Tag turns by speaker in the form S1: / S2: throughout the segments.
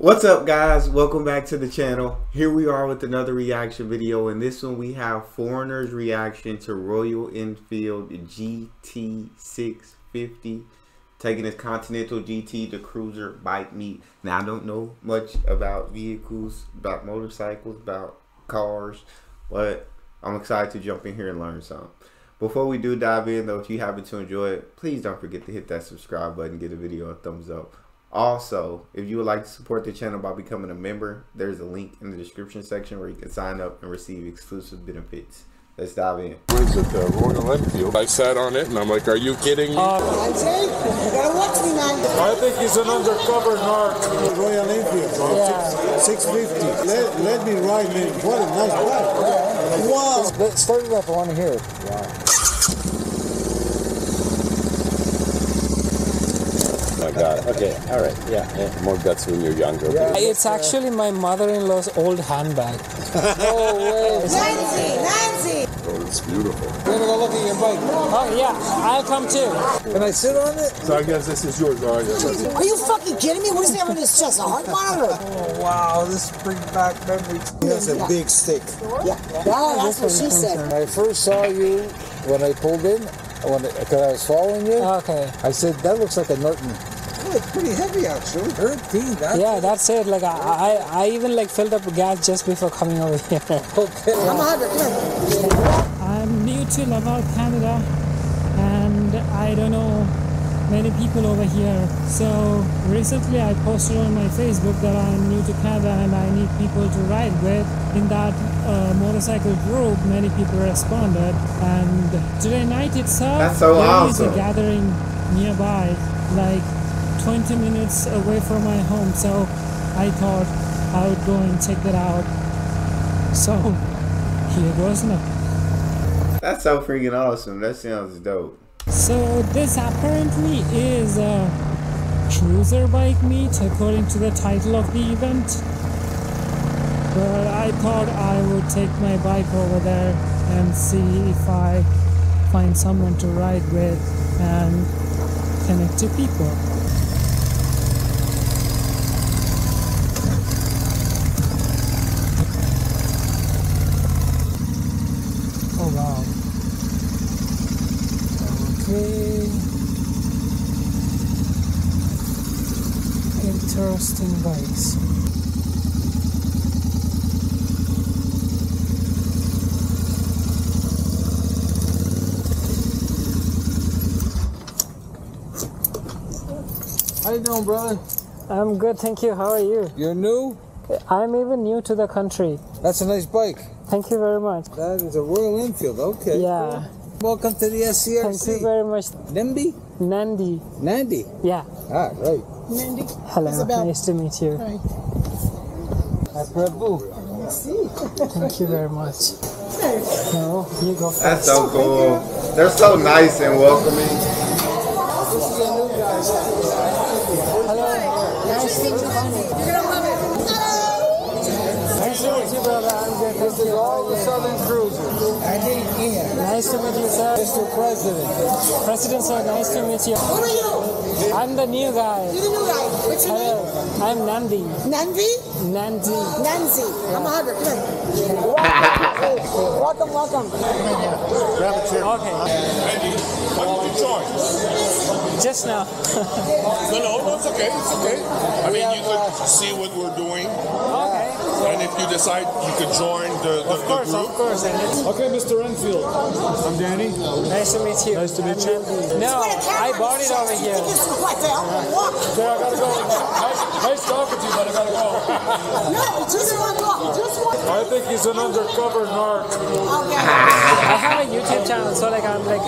S1: What's up guys? Welcome back to the channel. Here we are with another reaction video. and this one we have Foreigner's reaction to Royal Enfield GT650 taking his Continental GT the cruiser bike meet. Now I don't know much about vehicles, about motorcycles, about cars, but I'm excited to jump in here and learn some. Before we do dive in though, if you happen to enjoy it, please don't forget to hit that subscribe button, give the video a thumbs up. Also, if you would like to support the channel by becoming a member, there's a link in the description section where you can sign up and receive exclusive benefits. Let's dive in.
S2: Where's it, the Royal Enfield? I sat on it and I'm like, are you kidding me?
S3: Uh, I'm saying, you gotta watch me, man.
S4: I think he's an undercover narc.
S5: Royal Enfield, bro.
S3: Yeah.
S5: Six, 650. Let, let me ride, man. What a nice bike. Wow.
S3: Let, start it up, I wanna hear it.
S2: My God. Okay, all right. Yeah, yeah. More guts when you're younger.
S6: It's actually my mother-in-law's old handbag.
S3: No way. Nancy, Nancy.
S2: Oh, it's beautiful.
S3: We're gonna go look at your bike.
S6: Oh yeah, I'll come too.
S3: Can I sit on it?
S4: So I guess this is yours, all right?
S3: Are you fucking kidding me? What is there on this chest? A heart monitor?
S5: Oh, wow. This brings back memories. That's a big stick.
S3: Yeah, yeah that's what she said.
S5: I first saw you when I pulled in, when because I was following you.
S6: Okay.
S5: I said, that looks like a Norton. Oh, it's pretty heavy, actually. 13, that's
S6: Yeah, that's it. Like I, I, I even like filled up gas just before coming over here.
S5: okay.
S3: I'm come here.
S6: I'm new to Laval, Canada, and I don't know many people over here. So recently I posted on my Facebook that I'm new to Canada and I need people to ride with. In that uh, motorcycle group, many people responded, and today night itself,
S1: That's so
S6: there is
S1: awesome.
S6: a gathering nearby, like 20 minutes away from my home. So I thought I would go and check that out. So here goes now.
S1: That's so freaking awesome. That sounds dope.
S6: So this apparently is a cruiser bike meet according to the title of the event. But I thought I would take my bike over there and see if I find someone to ride with and connect to people. Oh wow. Okay. Interesting bikes.
S5: How you doing, brother?
S6: I'm good, thank you. How are you?
S5: You're new?
S6: I'm even new to the country.
S5: That's a nice bike.
S6: Thank you very much.
S5: That is a Royal Enfield. Okay.
S6: Yeah.
S5: Welcome to the
S6: Thank you very much,
S5: Nimby?
S6: Nandi.
S5: Nandi.
S6: Yeah.
S5: Ah, right.
S3: Nandy.
S6: Hello.
S3: Isabel.
S6: Nice to meet you.
S5: Hi, Prabhu.
S6: Thank you very much. No, you go first.
S1: That's so cool. They're so nice and welcoming.
S6: I'm good. Thank
S5: This is all the Southern Cruisers. I think here.
S6: Nice to meet you, sir.
S5: Mr. President.
S6: President, sir, nice to meet you.
S3: Who are you?
S6: I'm the new guy.
S3: You're the new guy. What's your name?
S6: I'm Nandi.
S3: Nancy?
S6: Nandi.
S3: Nancy. I'm a hundred, come here. Welcome, welcome.
S6: Okay.
S2: When did you join?
S6: Just now.
S2: No, no, no, it's okay. It's okay. I mean, you could uh, see what we're doing,
S6: Okay.
S2: And if you decide you could join the, the,
S6: Of course,
S2: the
S6: of course. And it's
S4: Okay, Mr. Renfield. I'm Danny.
S6: nice to meet you.
S4: Nice to meet
S6: I'm
S4: you.
S6: Nandi. No, I bought it over here.
S3: This is what the? Walk.
S4: Okay, I gotta go. Nice, nice talking to you, but I gotta go.
S3: No, just one walk. Just one.
S4: I think he's an undercover narc.
S3: Okay.
S6: I have a YouTube channel, so like I'm like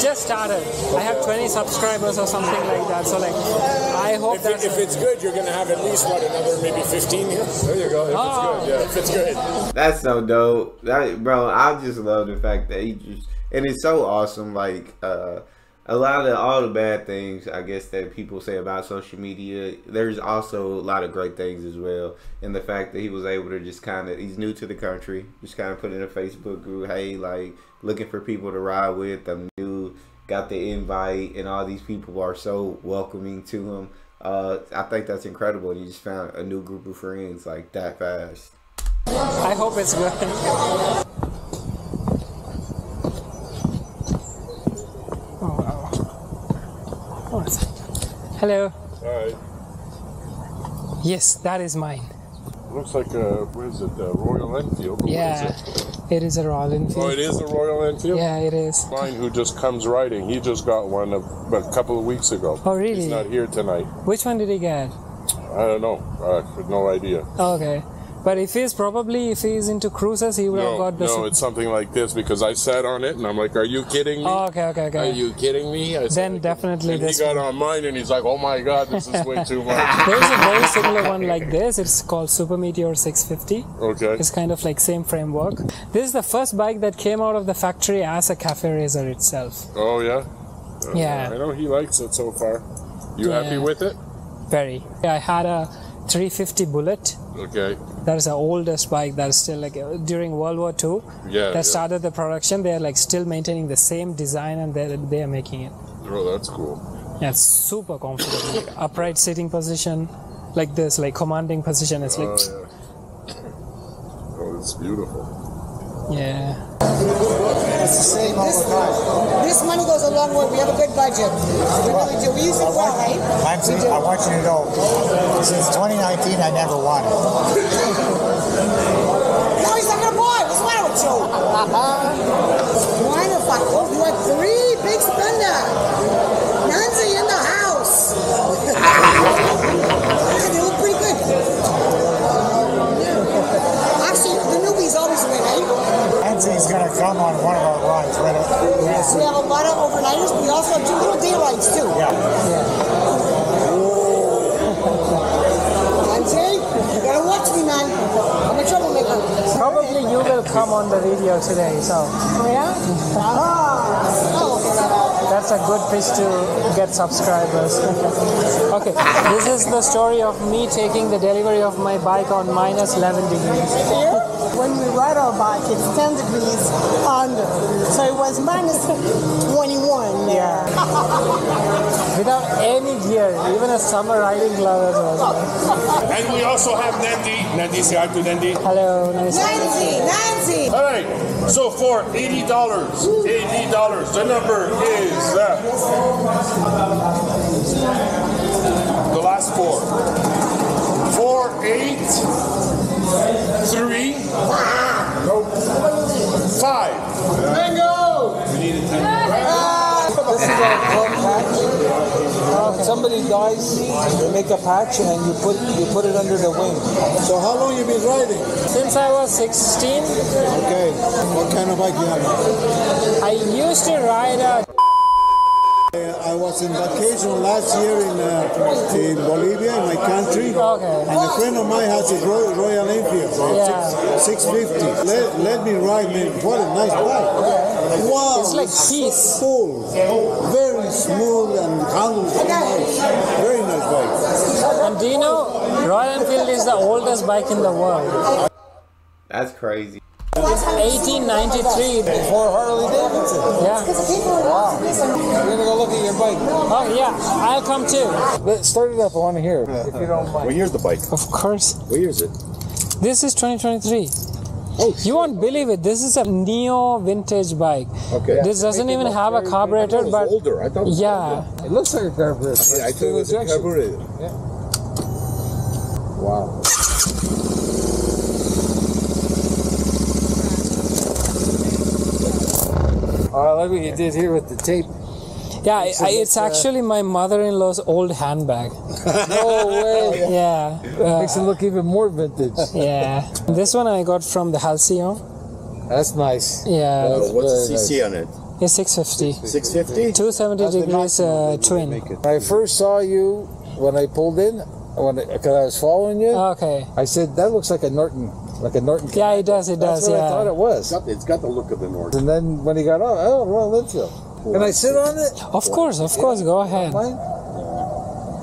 S6: just started. I have 20 subscribers or something like that. So like I hope
S7: that if it's good, you're going to have at least, what, another maybe 15 here?
S4: There you go. If
S6: Oh.
S4: it's good, yeah.
S7: If it's good.
S1: That's so dope. That, bro, I just love the fact that he just and it's so awesome. Like uh a lot of all the bad things I guess that people say about social media, there's also a lot of great things as well. And the fact that he was able to just kind of he's new to the country, just kind of put in a Facebook group, hey, like looking for people to ride with. I'm new, got the invite, and all these people are so welcoming to him. Uh, I think that's incredible. You just found a new group of friends like that fast.
S6: I hope it's good. Oh wow. Oh, it's- Hello.
S2: Alright.
S6: Yes, that is mine.
S2: Looks like a, what is it, a Royal Enfield? Is
S6: Yeah,
S2: it?
S6: it is a Royal Enfield.
S2: Oh, it is a Royal Enfield?
S6: Yeah, it is.
S2: Mine who just comes riding, he just got one a, a couple of weeks ago.
S6: Oh, really?
S2: He's not here tonight.
S6: Which one did he get?
S2: I don't know. I have no idea.
S6: Okay, but if he's probably if he's into cruises, he would have got the.
S2: no, it's something like this because I sat on it and I'm like, "Are you kidding me?
S6: Oh, okay, okay, okay.
S2: Are you kidding me?" I said,
S6: Then definitely
S2: and
S6: this
S2: he got on mine and he's like, "Oh my god, this is way too much."
S6: There's a very similar one like this. It's called Super Meteor 650.
S2: Okay.
S6: It's kind of like same framework. This is the first bike that came out of the factory as a cafe racer itself.
S2: Oh yeah. I
S6: Yeah, I
S2: know he likes it so far. You happy with it?
S6: very. I had a 350 Bullet.
S2: Okay.
S6: That is the oldest bike that's still like during World War II.
S2: Yeah.
S6: That
S2: yeah.
S6: started the production. They're like still maintaining the same design and they're, they're making it.
S2: Oh, that's cool.
S6: Yeah, it's super comfortable. Like, upright sitting position, like this, like commanding position. It's like,
S2: Oh yeah. Oh, it's beautiful.
S6: Yeah.
S3: It's the same all the time. This money goes a long way. We have a good budget. We really do. We use it well, right?
S5: Nancy, I want you to know, since 2019, I never won.
S3: No, he's not gonna buy. What's the matter with you? Uh-huh. Why the fuck? Oh, you had three big spender.
S5: Come on
S6: the video today, so
S3: Oh, yeah? Ah. Oh,
S6: that's a good pitch to get subscribers. okay, this is the story of me taking the delivery of my bike on minus 11 degrees.
S3: When we ride our bike, it's 10 degrees under. So it was minus 21 there.
S6: Without any gear, even a summer riding glove as well.
S2: And we also have Nandi. Nandi, say hi to Nandi.
S6: Hello, nice.
S3: Nancy, Nancy.
S2: All right. So for eighty dollars, eighty dollars. The number is uh, the last four. Four, eight, three, nope, five. Bingo.
S8: This is our club patch. Somebody dies, they make a patch and you put you put it under the wing.
S5: So how long you been riding?
S6: Since I was 16,
S5: Okay. What kind of bike you have?
S6: I used to ride a
S5: I was in vacation last year in uh, in Bolivia, in my country.
S6: Okay.
S5: And a friend of mine has a Royal, Enfield,
S6: Yeah.
S5: six, 650. Let, let me ride, man. What a nice bike. Wow.
S6: It's like peace.
S5: Full. Very smooth and handles nice. Very nice bike.
S6: And do you know, Royal Enfield is the oldest bike in the world.
S1: That's crazy.
S6: 1893.
S8: Before Harley Davidson.
S6: Yeah.
S8: Wow. We're gonna go look at your bike.
S6: Oh yeah, I'll come too.
S8: Let's start it up. I want to hear, if you don't mind.
S9: What year's the bike?
S6: Of course.
S9: What year is it?
S6: This is 2023. You won't believe it. This is a neo vintage bike.
S9: Okay.
S6: This doesn't even have a carburetor,
S9: it was
S6: but
S9: older. I thought it was
S6: yeah,
S8: It looks like a carburetor.
S9: older. I thought it was a
S8: Injection.
S9: carburetor.
S8: Wow. Oh, I like what you did here with the tape.
S6: Yeah. I, I- it's actually my mother-in-law's old handbag.
S8: No way.
S6: Yeah, uh,
S8: Makes it look even more vintage.
S6: yeah. This one I got from the Halcyon.
S8: That's nice.
S6: Yeah,
S8: That's
S9: What's the
S8: very
S9: CC on it?
S6: it's 650.
S9: 650?
S6: 270 degrees uh, twin.
S8: When I first saw you, when I pulled in, when because I was following you,
S6: Okay.
S8: I said that looks like a Norton, like a Norton.
S6: Yeah, it does. It
S8: That's
S6: does.
S8: what I thought it was.
S9: It's got, it's got the look of the North.
S8: And then when he got on, oh, Royal Enfield. Can I sit on it?
S6: Of course, of course. Go ahead.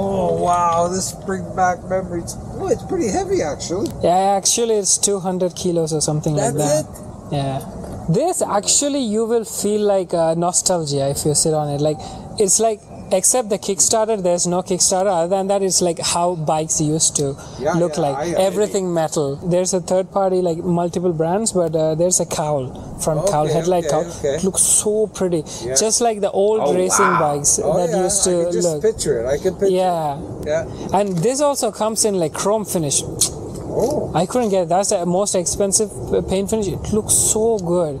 S8: Oh wow, this brings back memories. Oh, it's pretty heavy actually.
S6: Yeah, actually, it's 200 kilos or something
S8: That's
S6: like that.
S8: That's it.
S6: Yeah. This actually, you will feel like uh, nostalgia if you sit on it. Like, it's like except the Kickstarter, there's no Kickstarter. Other than that, it's like how bikes used to
S8: Yeah,
S6: look
S8: yeah,
S6: like.
S8: I- I-
S6: Everything metal. There's a third party, like multiple brands, but uh, there's a cowl, front cowl,
S8: Okay,
S6: headlight
S8: okay,
S6: cowl.
S8: okay.
S6: It looks so pretty.
S8: Yeah.
S6: Just like the old
S1: Oh,
S6: racing
S1: wow.
S6: bikes
S8: Oh,
S6: that
S8: yeah,
S6: used
S8: I
S6: to
S8: can just
S6: look.
S8: picture it. I can picture
S6: Yeah.
S8: it. Yeah.
S6: And this also comes in like chrome finish.
S8: Oh.
S6: I couldn't get it. That's the most expensive uh, paint finish. It looks so good.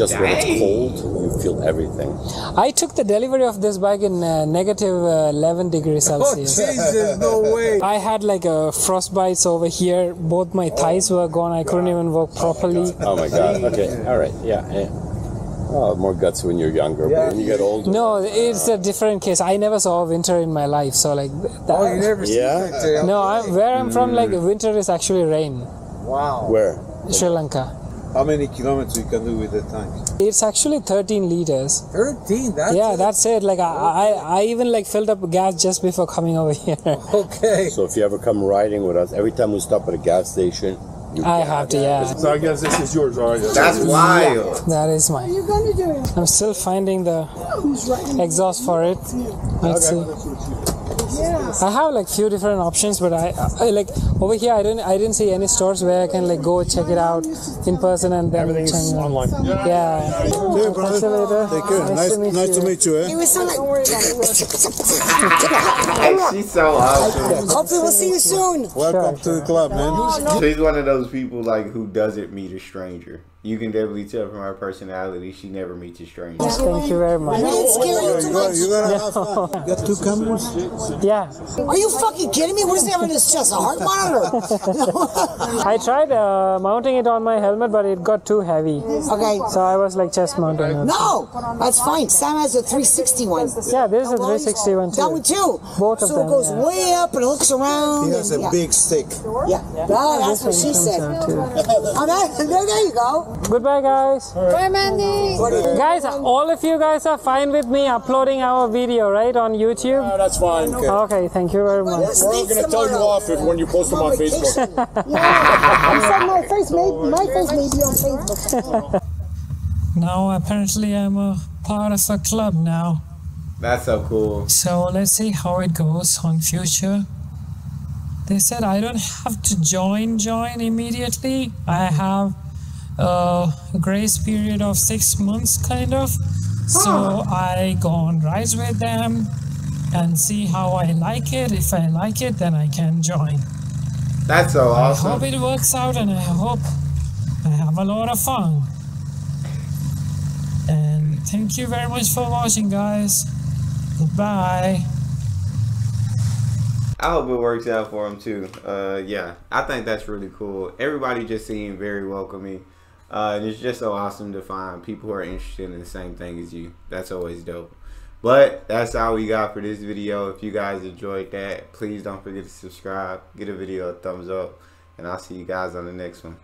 S10: Just when it's
S1: Dang.
S10: cold, you feel everything.
S6: I took the delivery of this bike in uh, negative uh, 11 degrees Celsius.
S8: Oh,
S6: Celsius.
S8: Jesus, no way.
S6: I had like a frostbites over here. Both my thighs were gone. I couldn't even walk properly.
S10: Oh my god. Okay. All right. Yeah. yeah. Oh, more guts when you're younger,
S8: Yeah.
S10: but when you get older.
S6: No, it's a different case. I never saw winter in my life, so like that.
S8: Oh, you never
S10: Yeah?
S8: seen it?
S6: no, I'm, where I'm from, like winter is actually rain.
S8: Wow.
S10: Where?
S6: Sri Lanka.
S5: How many kilometers you can do with the tank?
S6: It's actually 13 liters.
S8: 13, that's
S6: yeah,
S8: it?
S6: that's it. Like I, I, I even like filled up gas just before coming over here.
S8: Okay.
S10: So if you ever come riding with us, every time we stop at a gas station, you
S6: I have to, yeah.
S4: So I guess this is yours, all right?
S1: That's wild.
S6: That is mine.
S3: you gonna do?
S6: I'm still finding the exhaust for it. Let's see.
S3: Yeah.
S6: I have like few different options, but I, I like over here. I didn't I didn't see any stores where I can like go check it out in person and then
S4: Everything's
S6: check it out.
S4: online.
S6: Yeah.
S5: See you, brother.
S6: Later.
S5: Take care. Nice, nice to meet you.
S3: It
S5: Eh?
S3: was so like,
S1: She's so awesome.
S3: hopefully we'll see you soon.
S5: Welcome to the club, man.
S1: She's one of those people like who doesn't meet a stranger. You can definitely tell from her personality she never meets a stranger.
S6: Thank you very much.
S3: You
S5: You gotta, you gotta have fun. You got two cameras?
S6: Yeah.
S3: Are you fucking kidding me? What does he have in his chest? A heart monitor?
S6: I tried uh, mounting it on my helmet, but it got too heavy.
S3: okay.
S6: So I was like chest mounting it.
S3: No, that's fine. Sam has a 360 one.
S6: Yeah, this is a 360 one too.
S3: That one
S6: too.
S3: too.
S6: Both of
S3: so
S6: them,
S3: it goes
S6: yeah.
S3: way up and it looks around.
S5: He has
S3: and,
S5: a
S3: yeah.
S5: big stick.
S3: Yeah. No, that's what she said.
S6: one comes out too.
S3: Oh, that, there, there you go.
S6: Goodbye, guys.
S3: Bye, Mandy.
S6: Guys, all of you guys are fine with me uploading our video, right, on YouTube?
S4: No, that's fine.
S6: Okay, thank you very much.
S4: We're all gonna tell you off if when you post them on Facebook.
S3: yeah, you said my face may my face may be on Facebook.
S6: Now, apparently, I'm a part of a club now.
S1: That's so cool.
S6: So let's see how it goes on future. They said I don't have to join join immediately. I have a grace period of six months kind of. So I go on rides with them and see how I like it. If I like it, then I can join.
S1: That's so awesome.
S6: I hope it works out and I hope I have a lot of fun. And thank you very much for watching, guys. Goodbye.
S1: I hope it works out for him too. Uh, yeah, I think that's really cool. Everybody just seemed very welcoming. Uh, and it's just so awesome to find people who are interested in the same thing as you. That's always dope. But that's all we got for this video. If you guys enjoyed that, please don't forget to subscribe, give the video a thumbs up, and I'll see you guys on the next one.